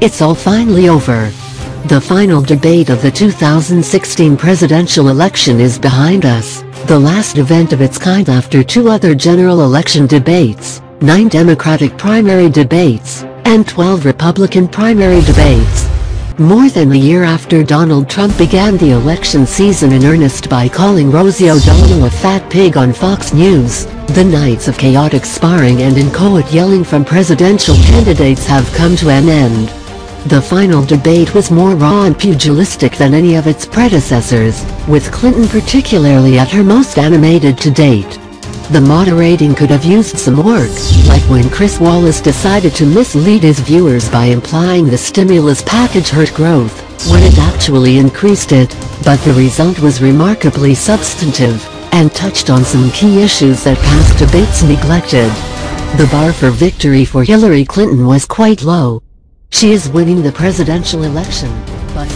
It's all finally over. The final debate of the 2016 presidential election is behind us, the last event of its kind after two other general election debates, nine Democratic primary debates, and 12 Republican primary debates. More than a year after Donald Trump began the election season in earnest by calling Rosie O'Donnell a fat pig on Fox News, the nights of chaotic sparring and inchoate yelling from presidential candidates have come to an end. The final debate was more raw and pugilistic than any of its predecessors, with Clinton particularly at her most animated to date. The moderating could have used some work, like when Chris Wallace decided to mislead his viewers by implying the stimulus package hurt growth, when it actually increased it, but the result was remarkably substantive, and touched on some key issues that past debates neglected. The bar for victory for Hillary Clinton was quite low. She is winning the presidential election, but...